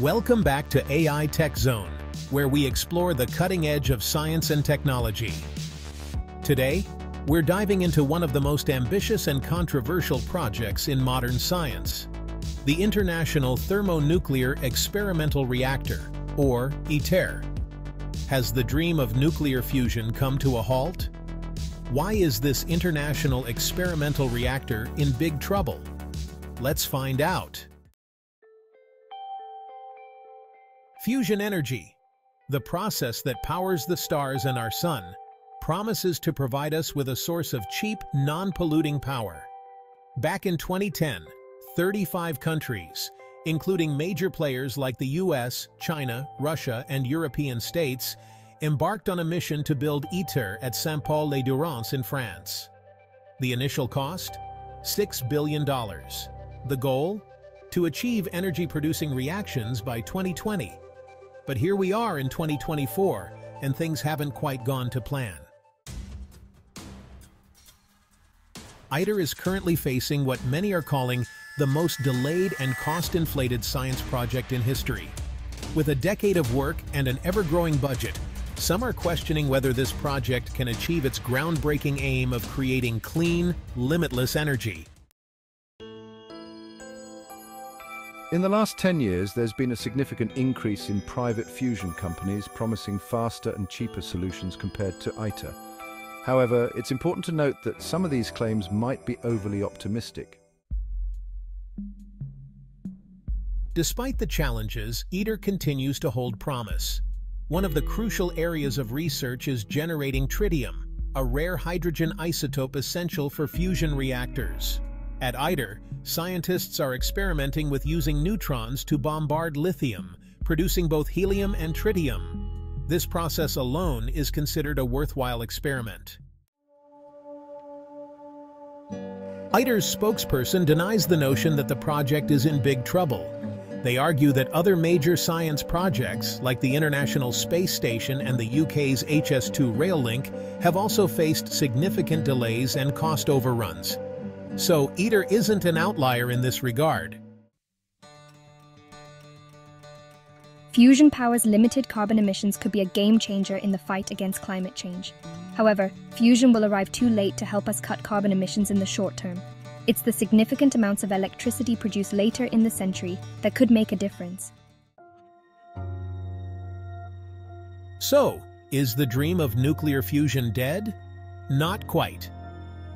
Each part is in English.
Welcome back to AI Tech Zone, where we explore the cutting edge of science and technology. Today, we're diving into one of the most ambitious and controversial projects in modern science, the International Thermonuclear Experimental Reactor, or ITER. Has the dream of nuclear fusion come to a halt? Why is this international experimental reactor in big trouble? Let's find out. Fusion energy, the process that powers the stars and our sun, promises to provide us with a source of cheap, non-polluting power. Back in 2010, 35 countries, including major players like the US, China, Russia, and European states, embarked on a mission to build ITER at Saint-Paul-les-Durance in France. The initial cost? $6 billion. The goal? To achieve energy-producing reactions by 2020. But here we are in 2024, and things haven't quite gone to plan. ITER is currently facing what many are calling the most delayed and cost-inflated science project in history. With a decade of work and an ever-growing budget, some are questioning whether this project can achieve its groundbreaking aim of creating clean, limitless energy. In the last 10 years, there's been a significant increase in private fusion companies promising faster and cheaper solutions compared to ITER. However, it's important to note that some of these claims might be overly optimistic. Despite the challenges, ITER continues to hold promise. One of the crucial areas of research is generating tritium, a rare hydrogen isotope essential for fusion reactors. At ITER, scientists are experimenting with using neutrons to bombard lithium, producing both helium and tritium. This process alone is considered a worthwhile experiment. ITER's spokesperson denies the notion that the project is in big trouble. They argue that other major science projects, like the International Space Station and the UK's HS2 rail link, have also faced significant delays and cost overruns. So ITER isn't an outlier in this regard. Fusion power's limited carbon emissions could be a game changer in the fight against climate change. However, fusion will arrive too late to help us cut carbon emissions in the short term. It's the significant amounts of electricity produced later in the century that could make a difference. So, is the dream of nuclear fusion dead? Not quite.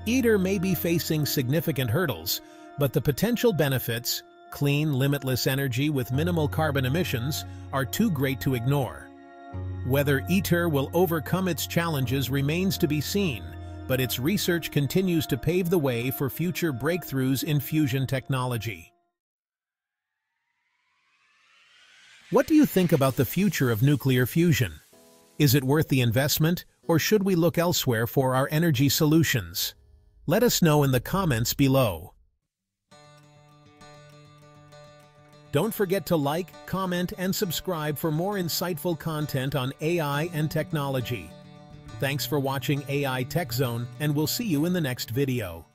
ITER may be facing significant hurdles, but the potential benefits, clean, limitless energy with minimal carbon emissions, are too great to ignore. Whether ITER will overcome its challenges remains to be seen, but its research continues to pave the way for future breakthroughs in fusion technology. What do you think about the future of nuclear fusion? Is it worth the investment, or should we look elsewhere for our energy solutions? Let us know in the comments below. Don't forget to like, comment, and subscribe for more insightful content on AI and technology. Thanks for watching AI Tech Zone, and we'll see you in the next video.